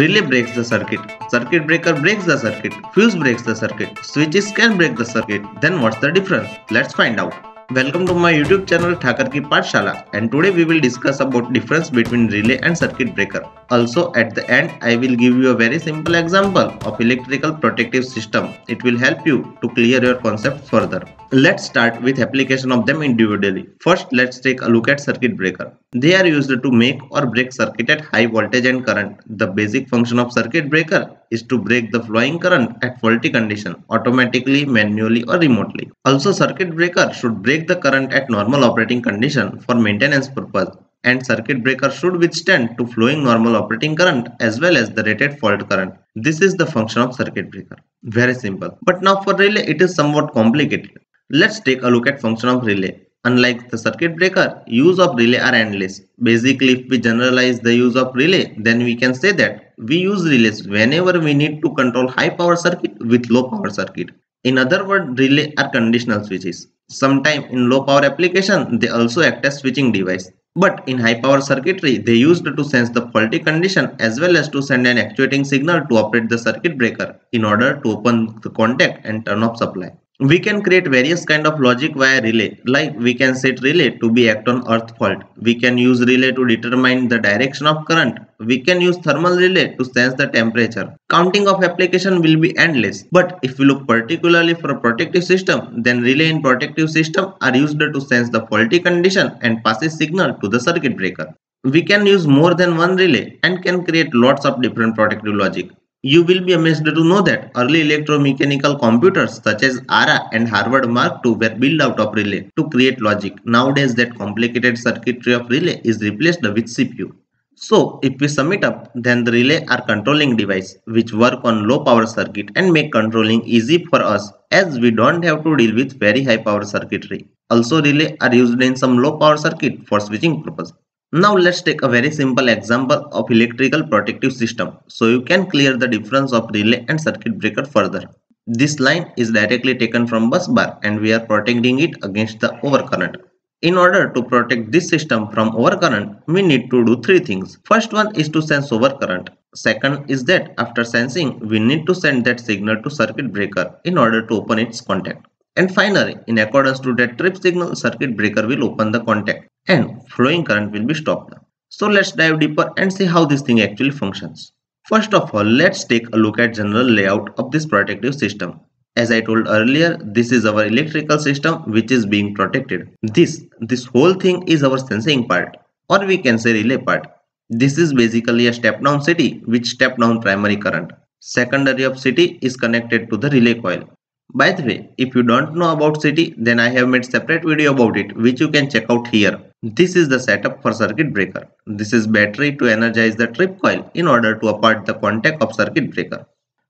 Relay breaks the circuit. Circuit breaker breaks the circuit. Fuse breaks the circuit. Switches can break the circuit. Then what's the difference? Let's find out. Welcome to my YouTube channel Thakar Ki Pathshala and today we will discuss about difference between relay and circuit breaker. Also at the end I will give you a very simple example of electrical protective system. It will help you to clear your concept further. Let's start with application of them individually. First let's take a look at circuit breaker. They are used to make or break circuit at high voltage and current. The basic function of circuit breaker is to break the flowing current at faulty condition automatically, manually or remotely. Also circuit breaker should break the current at normal operating condition for maintenance purpose and circuit breaker should withstand to flowing normal operating current as well as the rated fault current. This is the function of circuit breaker. Very simple. But now for relay it is somewhat complicated. Let's take a look at function of relay. Unlike the circuit breaker, use of relay are endless. Basically, if we generalize the use of relay, then we can say that we use relays whenever we need to control high power circuit with low power circuit. In other words, relay are conditional switches. Sometimes in low power application, they also act as switching device. But in high power circuitry, they used to sense the faulty condition as well as to send an actuating signal to operate the circuit breaker in order to open the contact and turn off supply we can create various kind of logic via relay. Like we can set relay to be act on earth fault. We can use relay to determine the direction of current. We can use thermal relay to sense the temperature. Counting of application will be endless. But if we look particularly for a protective system then relay in protective system are used to sense the faulty condition and passes signal to the circuit breaker. We can use more than one relay and can create lots of different protective logic you will be amazed to know that early electromechanical computers such as ARRA and Harvard Mark II were built out of relay to create logic. Nowadays that complicated circuitry of relay is replaced with CPU. So if we sum it up, then the relay are controlling device which work on low power circuit and make controlling easy for us as we don't have to deal with very high power circuitry. Also relay are used in some low power circuit for switching purpose. Now let's take a very simple example of electrical protective system so you can clear the difference of relay and circuit breaker further. This line is directly taken from bus bar and we are protecting it against the overcurrent. In order to protect this system from overcurrent, we need to do three things. First one is to sense overcurrent. Second is that after sensing, we need to send that signal to circuit breaker in order to open its contact. And finally, in accordance to that trip signal, circuit breaker will open the contact and flowing current will be stopped. So let's dive deeper and see how this thing actually functions. First of all, let's take a look at general layout of this protective system. As I told earlier, this is our electrical system which is being protected. This, this whole thing is our sensing part or we can say relay part. This is basically a step down CT which step down primary current. Secondary of CT is connected to the relay coil. By the way, if you don't know about CT, then I have made separate video about it which you can check out here. This is the setup for circuit breaker. This is battery to energize the trip coil in order to apart the contact of circuit breaker.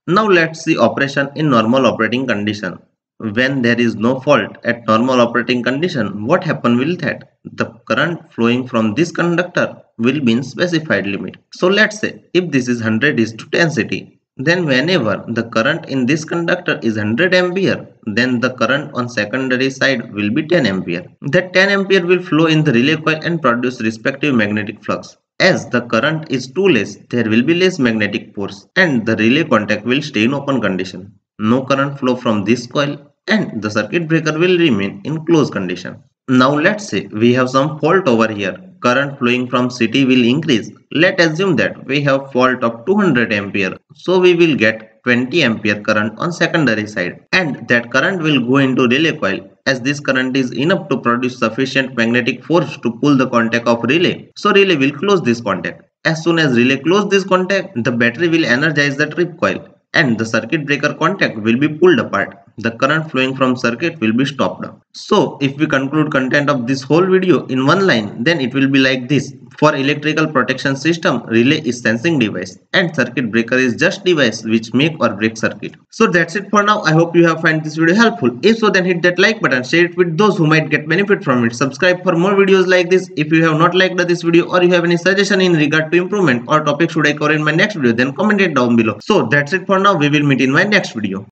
Now let's see operation in normal operating condition. When there is no fault at normal operating condition, what happen will that? The current flowing from this conductor will be in specified limit. So let's say if this is 100 is to 10 CT, then whenever the current in this conductor is 100 ampere, then the current on secondary side will be 10 ampere. That 10 ampere will flow in the relay coil and produce respective magnetic flux. As the current is too less, there will be less magnetic force and the relay contact will stay in open condition. No current flow from this coil and the circuit breaker will remain in closed condition. Now let's say we have some fault over here current flowing from CT will increase. Let assume that we have fault of 200 ampere. So we will get 20 ampere current on secondary side and that current will go into relay coil as this current is enough to produce sufficient magnetic force to pull the contact of relay. So relay will close this contact. As soon as relay close this contact, the battery will energize the trip coil and the circuit breaker contact will be pulled apart the current flowing from circuit will be stopped. So if we conclude content of this whole video in one line then it will be like this. For electrical protection system relay is sensing device and circuit breaker is just device which make or break circuit. So that's it for now. I hope you have find this video helpful. If so then hit that like button, share it with those who might get benefit from it. Subscribe for more videos like this. If you have not liked this video or you have any suggestion in regard to improvement or topic should I cover in my next video then comment it down below. So that's it for now. We will meet in my next video.